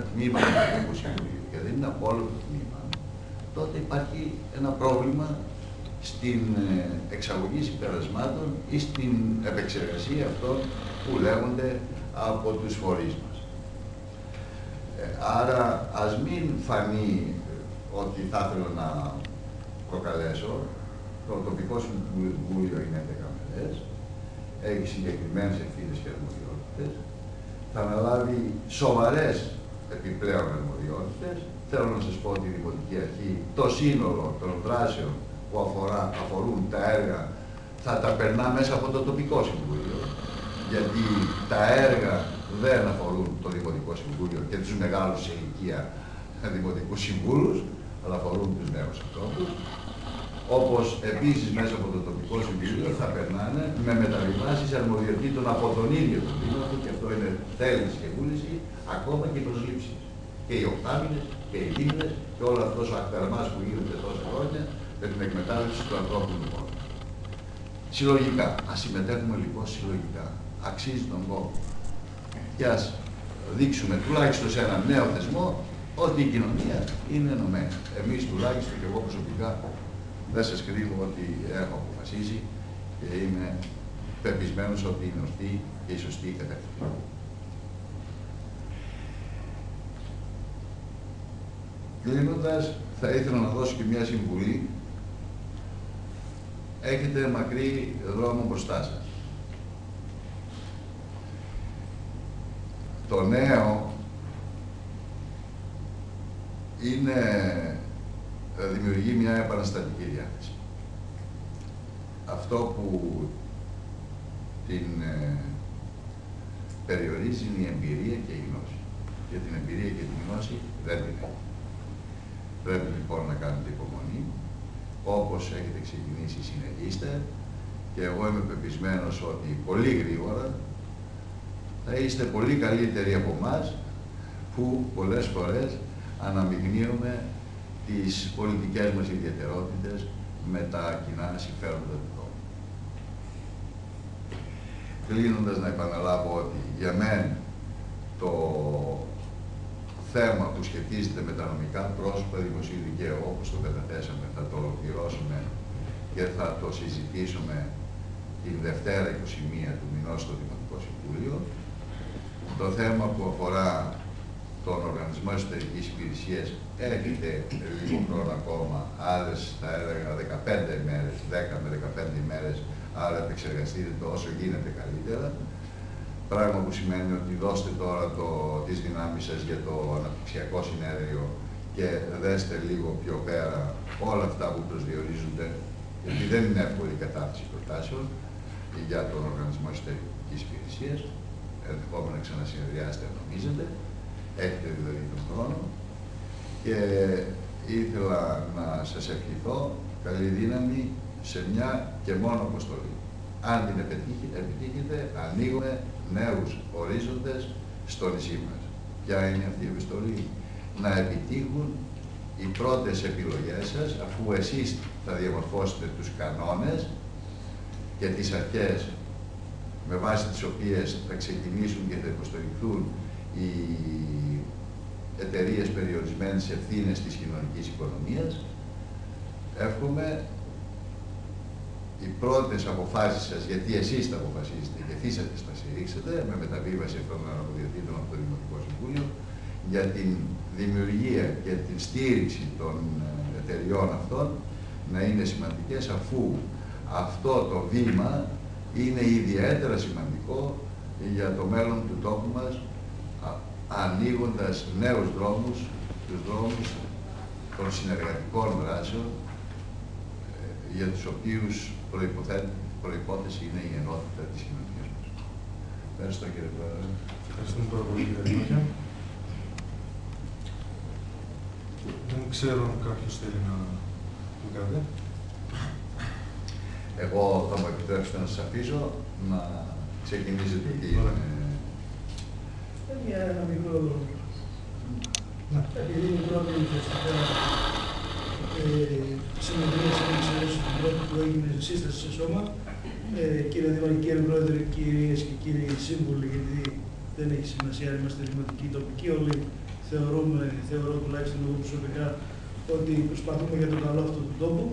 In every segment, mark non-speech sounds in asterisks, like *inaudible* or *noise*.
τμήμα του Δημοτικού Συμβουλίου και δεν είναι από όλο το τμήμα, τότε υπάρχει ένα πρόβλημα στην ε, εξαγωγή συμπερασμάτων ή στην επεξεργασία αυτών που λέγονται από τους φορείς μας. Ε, άρα ας μην φανεί ότι θα ήθελα να προκαλέσω, το τοπικό συμβούλιο είναι 11 μελές, έχει συγκεκριμένες ευθύνες και αρμοδιότητες, θα αναλάβει σοβαρές επιπλέον αρμοδιότητες. Θέλω να σας πω ότι η Δημοτική Αρχή, το σύνολο των δράσεων που αφορά, αφορούν τα έργα, θα τα περνά μέσα από το τοπικό συμβούλιο, γιατί τα έργα δεν αφορούν το Δημοτικό Συμβούλιο και τους μεγάλους σε ηλικία Δημοτικούς Συμβούλους, αλλά αφορούν τους νέους ανθρώπους. Όπως επίσης μέσα από το τοπικό συμβούλιο θα περνάνε με μεταβιβάσεις αρμοδιοτήτων από τον ίδιο τον Δήμαρχο και αυτό είναι θέληση και βούληση, ακόμα και προσλήψεις. Και οι οκτάμινες και οι δίμηνες και όλο αυτός ο ακταρμάς που γίνεται τόσα χρόνια με την εκμετάλλευση του ανθρώπινου πόρου. Συλλογικά. Ας συμμετέχουμε λοιπόν συλλογικά. Αξίζει τον κόπο. Και ας δείξουμε τουλάχιστον σε έναν νέο θεσμό ότι η κοινωνία είναι ενωμένη. Εμείς τουλάχιστον και εγώ προσωπικά δεν σας κρύβω ότι έχω αποφασίσει και είμαι πεπισμένος ότι είναι ορθή και η σωστή κατεύθυνση. Κλείνοντας, θα ήθελα να δώσω και μια συμβουλή. Έχετε μακρύ δρόμο μπροστά σας. Το νέο είναι, δημιουργεί μια επαναστατική διάθεση. Αυτό που την ε, περιορίζει είναι η εμπειρία και η γνώση. Για την εμπειρία και την γνώση δεν την έχει. Πρέπει λοιπόν να κάνετε υπομονή. Όπως έχετε ξεκινήσει, συνεχίστε. Και εγώ είμαι πεπισμένος ότι πολύ γρήγορα θα είστε πολύ καλύτεροι από εμάς που πολλές φορές αναμειγνύουμε τις πολιτικές μας ιδιαιτερότητες με τα κοινά συμφέροντα του τόπου. Κλείνοντας να επαναλάβω ότι για μένα το θέμα που σχετίζεται με τα νομικά πρόσωπα δημοσίου δικαίου, όπως το καταθέσαμε, θα το ολοκληρώσουμε και θα το συζητήσουμε την Δευτέρα 21 του μηνός στο Δημοτικό Συμβούλιο. Το θέμα που αφορά τον Οργανισμό Εσωτερικής Υπηρεσίας έχετε λίγο χρόνο ακόμα, άλλες θα έλεγα 15 ημέρες, 10 με 15 ημέρες, άρα επεξεργαστείτε το όσο γίνεται καλύτερα. Πράγμα που σημαίνει ότι δώστε τώρα το, τις δυνάμεις σας για το αναπτυξιακό συνέδριο και δέστε λίγο πιο πέρα όλα αυτά που προσδιορίζονται, γιατί δεν είναι εύκολη η κατάρτιση προτάσεων για τον Οργανισμό Εσωτερικής Υπηρεσίας, ενδεχόμενα ξανασυνεδριάσετε αν νομίζετε, έχετε δηλαδή τον χρόνο. Και ήθελα να σας ευχηθώ καλή δύναμη σε μια και μόνο αποστολή. Αν την επιτύχετε, ανοίγουμε νέους ορίζοντες στο νησί μας. Ποια είναι αυτή η επιστολή; Να επιτύχουν οι πρώτες επιλογές σας, αφού εσείς θα διαμορφώσετε τους κανόνες και τις αρχές με βάση τις οποίες θα ξεκινήσουν και θα υποστηριχθούν οι εταιρείες περιορισμένες ευθύνες της κοινωνικής οικονομίας. Εύχομαι οι πρώτες αποφάσεις σας, γιατί εσείς τα αποφασίσετε και εσείς θα τα στηρίξετε, με μεταβίβαση αυτών των αρμοδιοτήτων από το Δημοτικό Συμβούλιο, για την δημιουργία και την στήριξη των ε, εταιριών αυτών να είναι σημαντικές, αφού αυτό το βήμα είναι ιδιαίτερα σημαντικό για το μέλλον του τόπου μας, ανοίγοντας νέους δρόμους, τους δρόμους των συνεργατικών δράσεων, ε, για τους οποίους προϋπόθεση είναι η ενότητα της κοινωνίας μας. Ευχαριστώ κύριε Πρόεδρε. Ευχαριστούμε πάρα πολύ κύριε Δημάρχια. Δεν ξέρω αν κάποιος θέλει να το κάνει. Εγώ θα μου επιτρέψετε να σας αφήσω να ξεκινήσετε τι είναι. Για ένα μικρό επειδή είναι πρώτη ουσιαστικά συνεδρία συνεξαιρέσει την πρώτη που έγινε σύσταση σε σώμα. Ε, κύριε Δήμαρχε, κύριε Πρόεδρε, κυρίες και κύριοι σύμβουλοι, γιατί δεν έχει σημασία, είμαστε δημοτικοί τοπικοί, όλοι θεωρούμε, θεωρώ τουλάχιστον εγώ προσωπικά, ότι προσπαθούμε για το καλό αυτού του τόπου.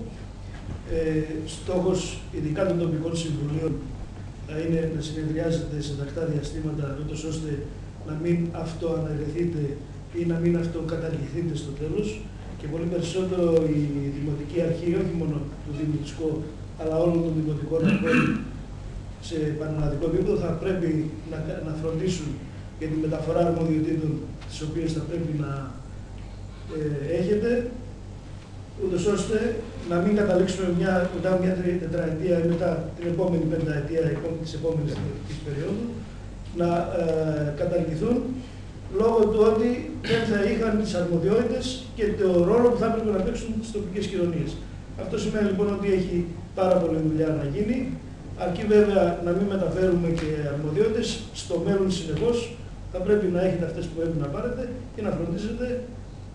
Ε, στόχος ειδικά των τοπικών συμβουλίων θα είναι να συνεδριάζετε σε τακτά διαστήματα, ούτως ώστε να μην αυτοαναιρεθείτε ή να μην αυτοκαταργηθείτε στο τέλος και πολύ περισσότερο η Δημοτική Αρχή, όχι μόνο του Δήμου αλλά όλων των δημοτικών αρχών σε πανελλαδικό επίπεδο θα πρέπει να, να φροντίσουν για τη μεταφορά αρμοδιοτήτων τις οποίες θα πρέπει να ε, έχετε, ούτως ώστε να μην καταλήξουμε μια, μετά μια τετραετία ή μετά την επόμενη πενταετία της επόμενη περίοδου να ε, καταργηθούν λόγω του ότι δεν θα είχαν τις αρμοδιότητες και το ρόλο που θα έπρεπε να παίξουν στις τοπικές κοινωνίες. Αυτό σημαίνει λοιπόν ότι έχει πάρα πολλή δουλειά να γίνει, αρκεί βέβαια να μην μεταφέρουμε και αρμοδιότητες. Στο μέλλον συνεχώς θα πρέπει να έχετε αυτές που πρέπει να πάρετε και να φροντίζετε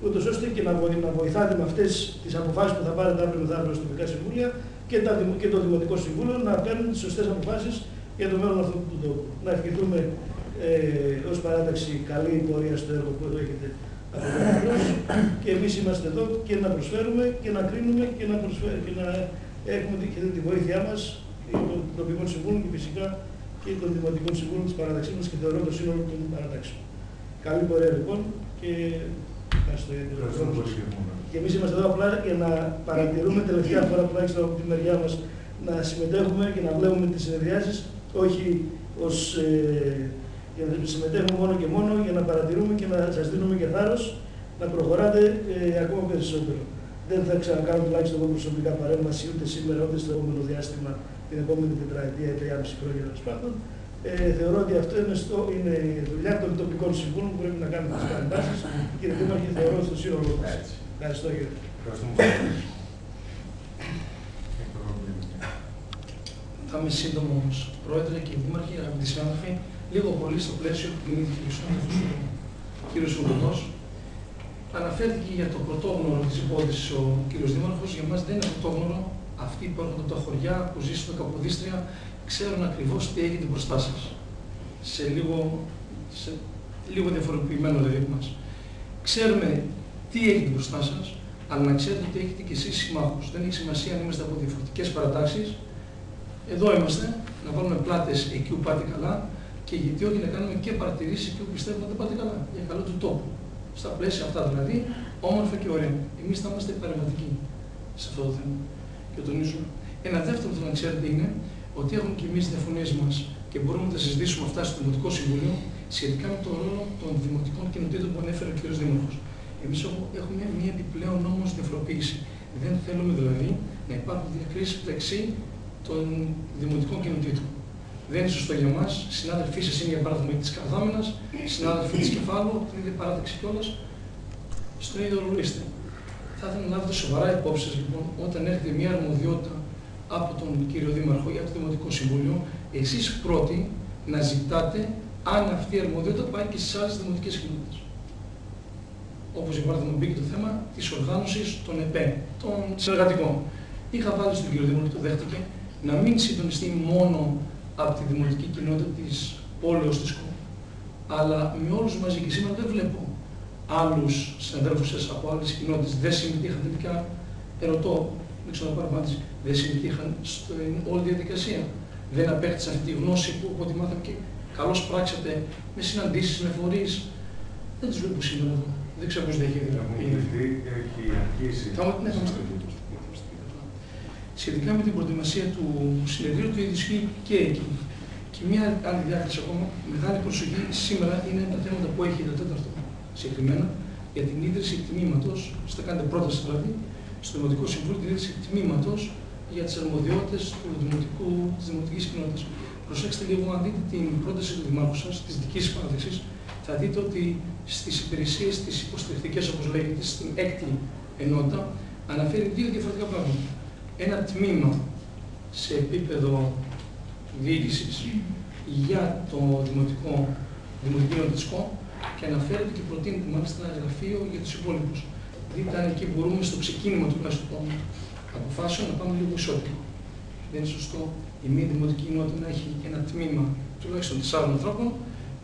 ούτως ώστε και να, βοηθάτε με αυτές τις αποφάσεις που θα πάρετε αύριο μεθαύριο στα τοπικά συμβούλια και, τα, και το Δημοτικό Συμβούλιο να παίρνουν τις σωστές αποφάσεις για το μέλλον αυτού του τόπου. Να ευχηθούμε ε, ως παράταξη καλή πορεία στο έργο που έχετε από και εμείς είμαστε εδώ και να προσφέρουμε και να κρίνουμε και να, προσφέρουμε, και να έχουμε τη, τη βοήθειά μας των τοπικών συμβούλων και φυσικά και των δημοτικών συμβούλων της παράταξής μας και θεωρώ το σύνολο των παρατάξεων. Καλή πορεία λοιπόν και ευχαριστώ για την Και εμείς είμαστε εδώ απλά για να παρατηρούμε τελευταία φορά που τουλάχιστον από τη μεριά μας να συμμετέχουμε και να βλέπουμε τις συνεδριάσεις, όχι ως ε, για να συμμετέχουμε μόνο και μόνο για να παρατηρούμε και να σας δίνουμε και θάρρος να προχωράτε ε, ακόμα περισσότερο. Δεν θα ξανακάνω τουλάχιστον εγώ προσωπικά παρέμβαση ούτε σήμερα ούτε στο επόμενο διάστημα, την επόμενη τετραετία, τριάμιση χρόνια τέλος πάντων. Ε, θεωρώ ότι αυτό είναι, στο, είναι η δουλειά των τοπικών συμβούλων που πρέπει να κάνουν τις παρεμβάσεις. Κύριε Δήμαρχε, θεωρώ στο σύνολο μα. Ευχαριστώ, κύριε. Θα είμαι σύντομος, Πρόεδρε και Δήμαρχοι, αγαπητοί συνάδελφοι λίγο πολύ στο πλαίσιο του ο κύριος Ουρδό. Αναφέρθηκε για το πρωτόγνωρο της υπόθεσης ο κύριος Δήμαρχος. Για μας δεν είναι πρωτόγνωρο. Αυτοί που έρχονται από τα χωριά, που ζήσουν στο Καποδίστρια, ξέρουν ακριβώς τι έγινε μπροστά σας. Σε λίγο, σε λίγο διαφοροποιημένο δηλαδή μας. Ξέρουμε τι έγινε μπροστά σας, αλλά να ξέρετε ότι έχετε και εσείς συμμάχους. Δεν έχει σημασία αν είμαστε από διαφορετικές παρατάξεις. Εδώ είμαστε, να βάλουμε πλάτες εκεί που πάτε καλά, και γιατί όχι να κάνουμε και παρατηρήσεις εκεί που πιστεύουμε ότι δεν πάτε καλά, για καλό του τόπου. Στα πλαίσια αυτά δηλαδή, όμορφα και ωραία. Εμείς θα είμαστε παρεμβατικοί σε αυτό το θέμα. Και τονίζουμε. Ένα δεύτερο που θέλω να ξέρετε είναι ότι έχουμε και εμεί διαφωνίες μας και μπορούμε να τα συζητήσουμε αυτά στο Δημοτικό Συμβούλιο σχετικά με τον ρόλο των δημοτικών κοινοτήτων που ανέφερε ο κ. Δήμαρχος. Εμείς έχουμε μια επιπλέον όμως διαφοροποίηση. Δεν θέλουμε δηλαδή να υπάρχουν διακρίσεις μεταξύ των δημοτικών κοινοτήτων. Δεν είναι σωστό για μας. Συνάδελφοί σας είναι για παράδειγμα της Καρδάμενας, συνάδελφοι της Κεφάλου, την ίδια παράδειξη κιόλας. Στον ίδιο ρόλο είστε. Θα ήθελα να λάβετε σοβαρά υπόψη σας λοιπόν όταν έρχεται μια αρμοδιότητα από τον κύριο Δήμαρχο ή από το Δημοτικό Συμβούλιο, εσείς πρώτοι να ζητάτε αν αυτή η αρμοδιότητα πάει και στις άλλες δημοτικές κοινότητες. Όπως για παράδειγμα μπήκε το θέμα της οργάνωσης των ΕΠΕ, των συνεργατικών. Είχα βάλει στον κύριο Δήμαρχο, το δέχτηκε, να μην συντονιστεί μόνο από τη δημοτική κοινότητα της πόλεως της ΚΟ. Αλλά με όλους μαζί και σήμερα δεν βλέπω άλλους συναδέλφους σας από άλλες κοινότητες δεν συμμετείχαν τελικά. Ερωτώ, δεν ξέρω να δεν συμμετείχαν στην όλη διαδικασία. Δεν απέκτησαν αυτή τη γνώση που από ό,τι μάθαμε και καλώς πράξατε με συναντήσεις, με φορείς. Δεν τους βλέπω σήμερα εδώ. Δεν ξέρω πώς δεν έχει Έχει αρχίσει. Θα ναι, σχετικά με την προετοιμασία του συνεδρίου του ισχύει και εκεί. Και μια άλλη διάκριση ακόμα, μεγάλη προσοχή σήμερα είναι τα θέματα που έχει το τέταρτο συγκεκριμένα για την ίδρυση τμήματος, θα κάνετε πρόταση δηλαδή, στο Δημοτικό Συμβούλιο την ίδρυση τμήματος για τις αρμοδιότητες του Δημοτικού, της Δημοτικής Κοινότητας. Προσέξτε λίγο, αν δείτε την πρόταση του Δημάρχου σας, της δικής σας παράδειξης, θα δείτε ότι στις υπηρεσίες τις υποστηρικτικές, όπως λέγεται, στην έκτη ενότητα, αναφέρει δύο διαφορετικά πράγματα ένα τμήμα σε επίπεδο διοίκησης για το δημοτικό, δημοτικό νοτιστικό και αναφέρεται και προτείνεται μάλιστα ένα γραφείο για τους υπόλοιπους. Δηλαδή, αν εκεί μπορούμε στο ξεκίνημα τουλάχιστον των αποφάσεων να πάμε λίγο ισότιμο. Δεν είναι σωστό η μία δημοτική κοινότητα να έχει ένα τμήμα τουλάχιστον τεσσάρων ανθρώπων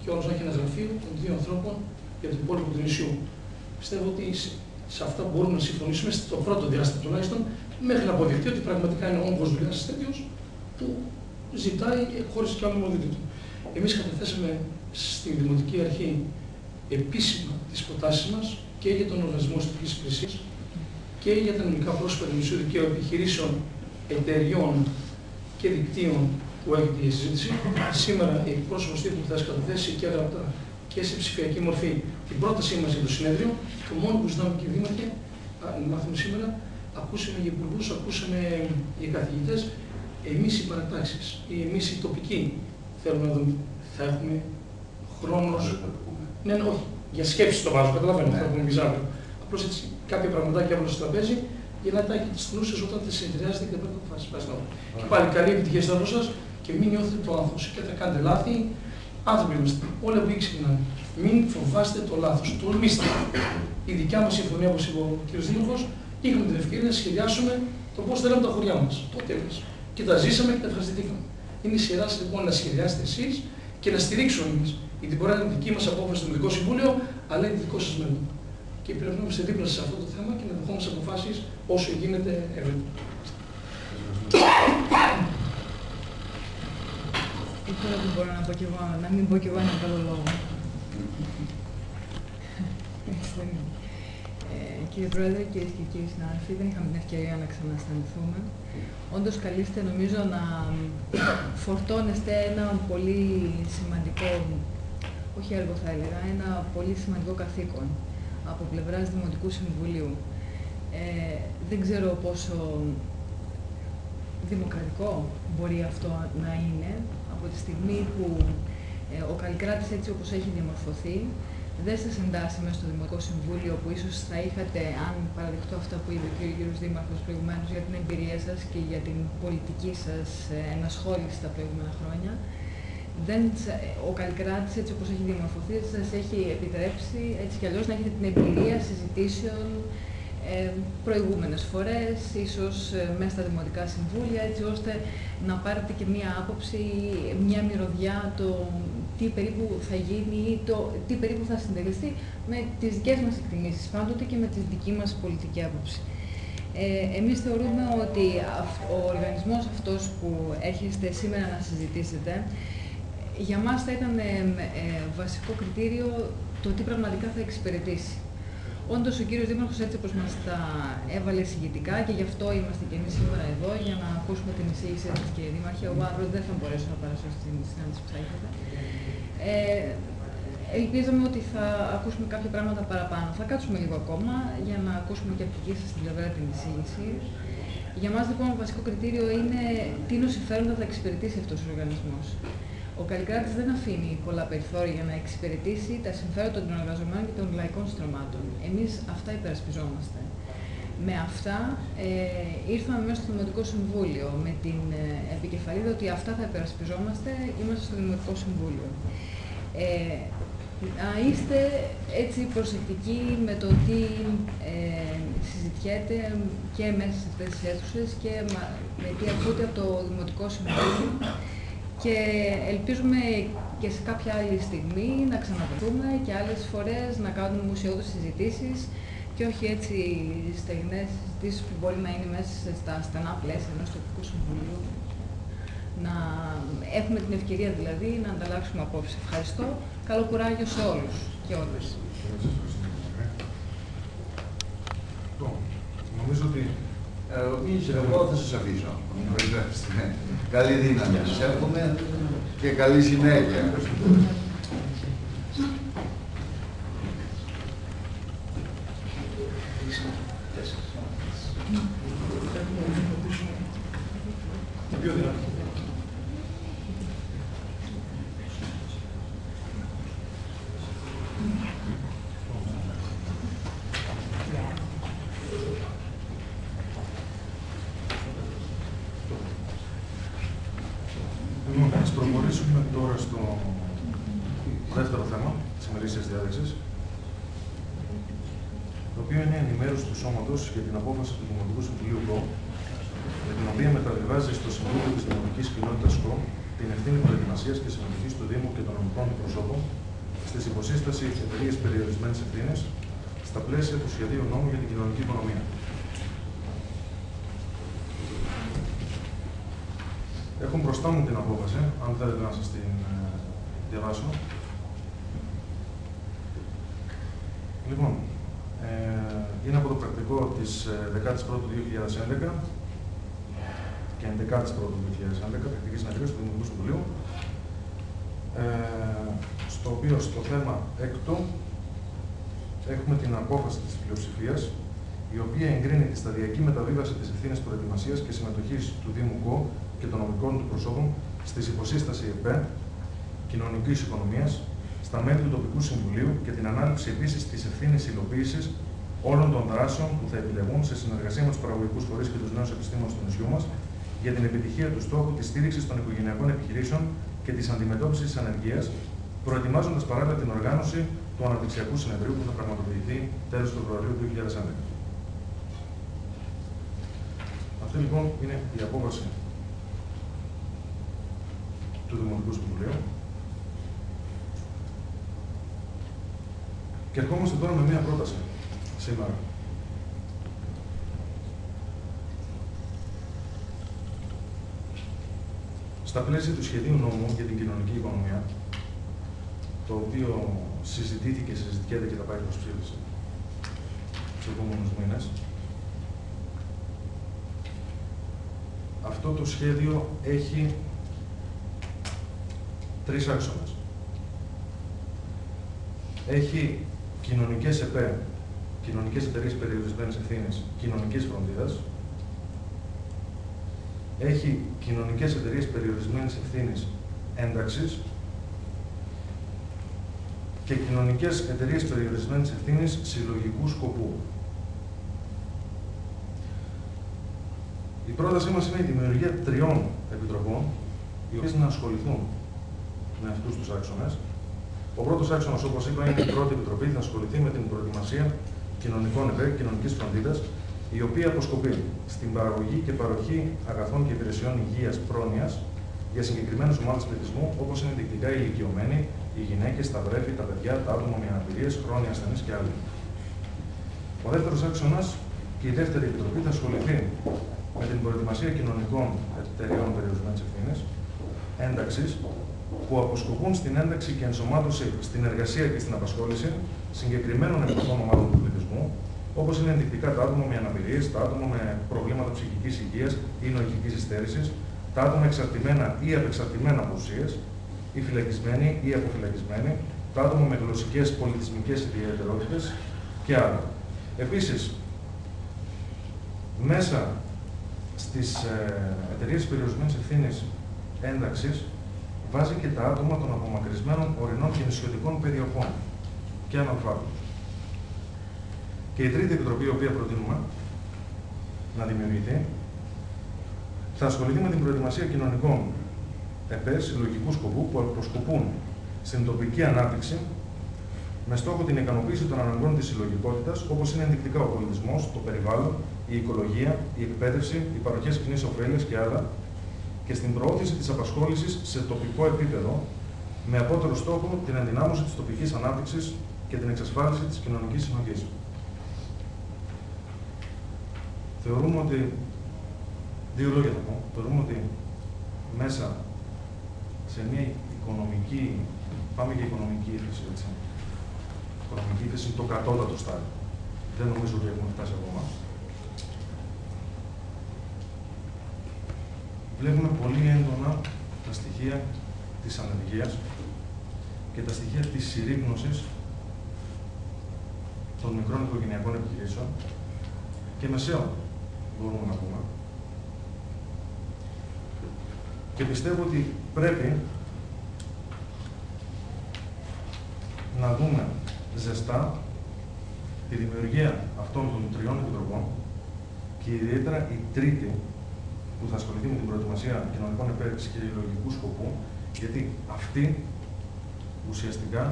και όλος να έχει ένα γραφείο των δύο ανθρώπων για το υπόλοιπο του νησιού. Πιστεύω ότι σε αυτά μπορούμε να συμφωνήσουμε στο πρώτο διάστημα τουλάχιστον, μέχρι να αποδειχτεί ότι πραγματικά είναι όγκος δουλειάς τέτοιο που ζητάει εκχώρηση και άλλο του. Εμείς καταθέσαμε στη Δημοτική Αρχή επίσημα τις προτάσεις μας και για τον οργανισμό αστικής υπηρεσίας και για τα νομικά πρόσωπα του Μισού Δικαίου Επιχειρήσεων, Εταιριών και Δικτύων που έχετε η συζήτηση. Σήμερα η εκπρόσωπος τύπου θα σας καταθέσει και γραπτά και σε ψηφιακή μορφή την πρότασή μας για το συνέδριο. Το μόνο που ζητάμε και δήμαρχε, να μάθουμε σήμερα, ακούσαμε για υπουργού, ακούσαμε για καθηγητές. Εμείς οι παρατάξεις ή εμείς οι τοπικοί θέλουμε να δούμε. Θα έχουμε χρόνο. Ναι, ναι, όχι. Για σκέψη το βάζω, καταλαβαίνω. Ναι. Θα έχουμε αύριο. Απλώς έτσι κάποια πραγματάκια έβαλα στο τραπέζι για να τα έχετε στι γνώσει όταν θα συνεδριάζετε και δεν θα αποφασίσετε. Και πάλι καλή επιτυχία στο έργο σας και μην νιώθετε το λάθος και θα κάνετε λάθη. Άνθρωποι είμαστε. Όλα που ξεκινάνε. Μην φοβάστε το λάθος. Τολμήστε. Η δικιά μας συμφωνία, όπως είπε ο κ. Δήμαρχος, είχαμε την ευκαιρία να σχεδιάσουμε το πώς θέλαμε τα χωριά μας. Το τέλο. Και τα ζήσαμε και τα ευχαριστηθήκαμε. Είναι η σειρά λοιπόν να σχεδιάσετε εσείς και να στηρίξουμε εμείς. Γιατί μπορεί να είναι δική μας απόφαση στο Δημοτικό Συμβούλιο, αλλά είναι δικό σας μέλλον. Και πρέπει να είμαστε δίπλα σε αυτό το θέμα και να δεχόμαστε αποφάσεις όσο γίνεται ευρύτερα. Τώρα δεν μπορώ να πω κι εγώ, να μην πω κι εγώ ένα καλό λόγο. *laughs* ε, κύριε Πρόεδρε, κυρίες και κύριοι συνάδελφοι, δεν είχαμε την ευκαιρία να ξαναστανθούμε. Όντως, καλείστε νομίζω να φορτώνεστε ένα πολύ σημαντικό, όχι έργο θα έλεγα, ένα πολύ σημαντικό καθήκον από πλευράς Δημοτικού Συμβουλίου. Ε, δεν ξέρω πόσο δημοκρατικό μπορεί αυτό να είναι από τη στιγμή που ε, ο Καλλικράτης έτσι όπως έχει διαμορφωθεί δεν σας εντάσσει μέσα στο Δημοτικό Συμβούλιο που ίσως θα είχατε, αν παραδειχτώ αυτά που είπε και ο κ. Δήμαρχος προηγουμένως για την εμπειρία σας και για την πολιτική σας ε, ενασχόληση τα προηγούμενα χρόνια, δεν, ο Καλλικράτης έτσι όπως έχει διαμορφωθεί σας έχει επιτρέψει έτσι κι αλλιώς να έχετε την εμπειρία συζητήσεων ε, προηγούμενες φορές, ίσως ε, μέσα στα Δημοτικά Συμβούλια, έτσι ώστε να πάρετε και μία άποψη, μία μυρωδιά το τι περίπου θα γίνει ή το τι περίπου θα συντελεστεί με τις δικές μας εκτιμήσεις πάντοτε και με τη δική μας πολιτική άποψη. Ε, εμείς θεωρούμε ότι ο οργανισμός αυτός που έρχεστε σήμερα να συζητήσετε, για μας θα ήταν ε, ε, βασικό κριτήριο το τι πραγματικά θα εξυπηρετήσει. Όντως, ο κύριος Δήμαρχος έτσι όπως μας τα έβαλε συγγητικά και γι' αυτό είμαστε και εμείς σήμερα εδώ για να ακούσουμε την εισήγησή σας, κύριε Δήμαρχε. Εγώ αύριο δεν θα μπορέσω να παρασύρω στην συνάντηση που θα έχετε. Ε, ελπίζαμε ότι θα ακούσουμε κάποια πράγματα παραπάνω. Θα κάτσουμε λίγο ακόμα για να ακούσουμε και από τη δική σας την πλευρά την εισήγηση. Για μας λοιπόν το βασικό κριτήριο είναι τι νοσηφέροντα θα εξυπηρετήσει αυτός ο οργανισμός. Ο Καλλικράτης δεν αφήνει πολλά περιθώρια για να εξυπηρετήσει τα συμφέροντα των εργαζομένων και των λαϊκών στρωμάτων. Εμείς αυτά υπερασπιζόμαστε. Με αυτά ε, ήρθαμε μέσα στο Δημοτικό Συμβούλιο με την ε, επικεφαλίδα ότι αυτά θα υπερασπιζόμαστε, είμαστε στο Δημοτικό Συμβούλιο. Ε, να είστε έτσι προσεκτικοί με το τι ε, συζητιέται και μέσα σε αυτές τις αίθουσες και με τι ακούτε από το Δημοτικό Συμβούλιο και ελπίζουμε και σε κάποια άλλη στιγμή να ξαναβρεθούμε και άλλες φορές να κάνουμε μουσιώδεις συζητήσεις και όχι έτσι στεγνές συζητήσεις που μπορεί να είναι μέσα στα στενά πλαίσια ενός τοπικού συμβουλίου. Να έχουμε την ευκαιρία δηλαδή να ανταλλάξουμε απόψη. Ευχαριστώ. Καλό κουράγιο σε όλους και όλες. Νομίζω ότι ε, εγώ θα σας αφήσω. Καλή δύναμη σας εύχομαι και καλή συνέχεια. Για την απόφαση του Δημοτικού Συμβουλίου ΚΟ, με την οποία μεταβιβάζει στο Συμβούλιο της Δημοτικής Κοινότητας ΚΟ την ευθύνη προετοιμασίας και συμμετοχής του Δήμου και των νομικών προσώπων στη υποσύσταση εταιρείε περιορισμένης ευθύνης στα πλαίσια του σχεδίου νόμου για την κοινωνική οικονομία. Έχω μπροστά μου την απόφαση, αν θέλετε να σας την ε, διαβάσω. Λοιπόν, ε, είναι από το πρακτικό της 11ης του 2011 και 11ης του 2011, πρακτική συνεδρία του Δημοτικού Συμβουλίου, ε, στο οποίο στο θέμα έκτο έχουμε την απόφαση της πλειοψηφίας, η οποία εγκρίνει τη σταδιακή μεταβίβαση της ευθύνης προετοιμασίας και συμμετοχής του Δήμου ΚΟ και των νομικών του προσώπων στη υποσύσταση ΕΠΕ κοινωνικής οικονομίας στα μέλη του τοπικού συμβουλίου και την ανάληψη επίσης της ευθύνης υλοποίησης όλων των δράσεων που θα επιλεγούν σε συνεργασία με τους παραγωγικούς φορείς και τους νέους επιστήμονες του νησιού μας για την επιτυχία του στόχου της στήριξης των οικογενειακών επιχειρήσεων και της αντιμετώπισης της ανεργίας, προετοιμάζοντας παράλληλα την οργάνωση του Αναπτυξιακού Συνεδρίου που θα πραγματοποιηθεί τέλος Φεβρουαρίου 2011. Αυτή λοιπόν είναι η απόφαση του Δημοτικού Συμβουλίου. Και ερχόμαστε τώρα με μία πρόταση σήμερα. Στα πλαίσια του σχεδίου νόμου για την κοινωνική οικονομία, το οποίο συζητήθηκε, συζητιέται και θα πάει προς ψήφιση τους επόμενους μήνες, αυτό το σχέδιο έχει τρεις άξονες. Έχει κοινωνικές ΕΠΕ, κοινωνικές εταιρείες περιορισμένης ευθύνης, κοινωνικής φροντίδας. Έχει κοινωνικές εταιρείες περιορισμένης ευθύνης ένταξης και κοινωνικές εταιρείες περιορισμένης ευθύνης συλλογικού σκοπού. Η πρότασή μας είναι η δημιουργία τριών επιτροπών, οι οποίες να ασχοληθούν με αυτούς τους άξονες. Ο πρώτος άξονας, όπως είπα, είναι η πρώτη επιτροπή θα ασχοληθεί με την προετοιμασία κοινωνικών ΕΠΕ, κοινωνικής φροντίδας, η οποία αποσκοπεί στην παραγωγή και παροχή αγαθών και υπηρεσιών υγείας πρόνοιας για συγκεκριμένε ομάδες πληθυσμού, όπως είναι δεικτικά οι ηλικιωμένοι, οι γυναίκες, τα βρέφη, τα παιδιά, τα άτομα με αναπηρίες, χρόνια ασθενείς και άλλοι. Ο δεύτερος άξονας και η δεύτερη επιτροπή θα ασχοληθεί με την προετοιμασία κοινωνικών εταιρεών περιορισμένης ευθύνης, ένταξης, που αποσκοπούν στην ένταξη και ενσωμάτωση στην εργασία και στην απασχόληση συγκεκριμένων εποχών ομάδων του πληθυσμού, όπως είναι ενδεικτικά τα άτομα με αναπηρίε, τα άτομα με προβλήματα ψυχικής υγείας ή νοητικής υστέρησης, τα άτομα εξαρτημένα ή απεξαρτημένα από ουσίες, οι φυλακισμένοι ή αποφυλακισμένοι, τα άτομα με γλωσσικές πολιτισμικές ιδιαιτερότητες και άλλα. Επίσης, μέσα στις ε, εταιρείες περιορισμένης ευθύνης ένταξης βάζει και τα άτομα των απομακρυσμένων ορεινών και νησιωτικών περιοχών και αναλφάβητους. Και η τρίτη επιτροπή, η οποία προτείνουμε να δημιουργηθεί, θα ασχοληθεί με την προετοιμασία κοινωνικών ΕΠΕ συλλογικού σκοπού που αποσκοπούν στην τοπική ανάπτυξη με στόχο την ικανοποίηση των αναγκών της συλλογικότητας, όπως είναι ενδεικτικά ο πολιτισμός, το περιβάλλον, η οικολογία, η εκπαίδευση, οι παροχές κοινής ωφέλειας και άλλα, και στην προώθηση της απασχόλησης σε τοπικό επίπεδο, με απότερο στόχο την ενδυνάμωση της τοπικής ανάπτυξης και την εξασφάλιση της κοινωνικής συνοχής. Θεωρούμε ότι, δύο λόγια θα πω, θεωρούμε ότι μέσα σε μια οικονομική, πάμε για οικονομική ύφεση, έτσι, οικονομική ύφεση είναι το κατώτατο στάδιο. Δεν νομίζω ότι έχουμε φτάσει ακόμα. Βλέπουμε πολύ έντονα τα στοιχεία της ανεργίας και τα στοιχεία της συρρήγνωσης των μικρών οικογενειακών επιχειρήσεων και μεσαίων, μπορούμε να πούμε. Και πιστεύω ότι πρέπει να δούμε ζεστά τη δημιουργία αυτών των τριών επιτροπών και ιδιαίτερα η τρίτη που θα ασχοληθεί με την προετοιμασία κοινωνικών επέκτηση και λογικού σκοπού, γιατί αυτή ουσιαστικά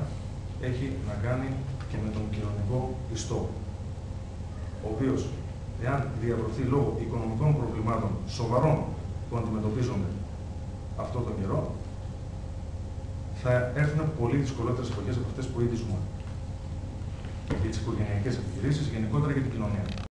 έχει να κάνει και με τον κοινωνικό ιστό, ο οποίος, εάν διαβρωθεί λόγω οικονομικών προβλημάτων σοβαρών που αντιμετωπίζονται αυτό τον καιρό, θα έρθουν πολύ δυσκολότερες εποχές από αυτές που ήδη ζούμε. Για τις οικογενειακές επιχειρήσεις, γενικότερα για την κοινωνία.